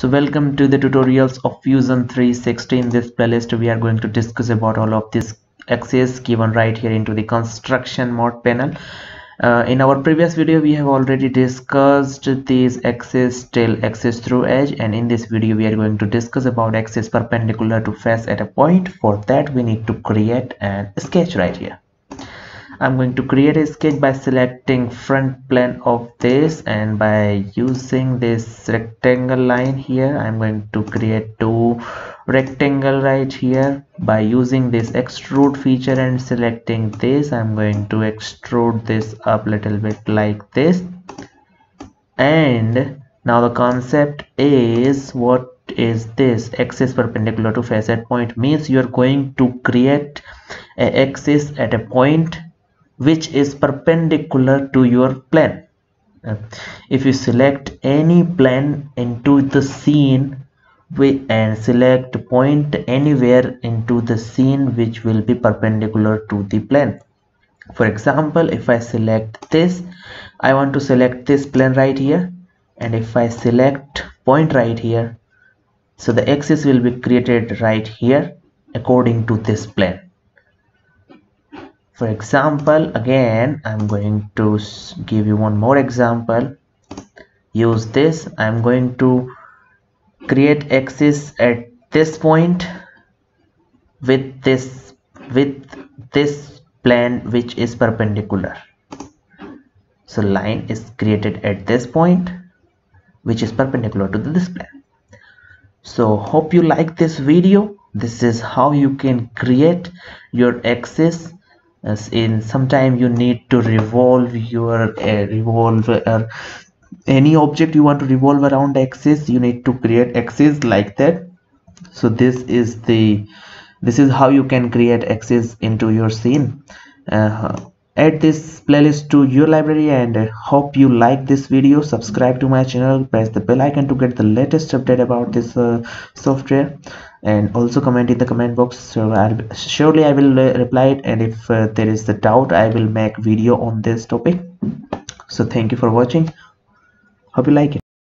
so welcome to the tutorials of fusion 360 in this playlist we are going to discuss about all of this access given right here into the construction mode panel. Uh, in our previous video we have already discussed these axis till axis through edge. And in this video we are going to discuss about axis perpendicular to face at a point. For that we need to create a sketch right here I'm going to create a sketch by selecting front plane of this and by using this rectangle line here I'm going to create two rectangle right here. By using this extrude feature and selecting this I'm going to extrude this up a little bit like this. And now the concept is what is this? Axis perpendicular to face at point means you're going to create a axis at a point which is perpendicular to your plane. If you select any plane into the scene we and select point anywhere into the scene which will be perpendicular to the plane. For example if I select this I want to select this plane right here. And if I select point right here so the axis will be created right here according to this plane for example again I'm going to give you one more example. Use this. I'm going to create axis at this point with this with this plane which is perpendicular. So line is created at this point which is perpendicular to this plane. So hope you like this video. This is how you can create your axis as in sometime you need to revolve your revolve uh, any object you want to revolve around axis you need to create axis like that. So this is the this is how you can create axis into your scene. Uh, add this playlist to your library and hope you like this video. Subscribe to my channel. Press the bell icon to get the latest update about this uh, software. And also comment in the comment box. So I'll, surely i will uh, reply it. And if uh, there is a doubt i will make video on this topic. So thank you for watching. Hope you like it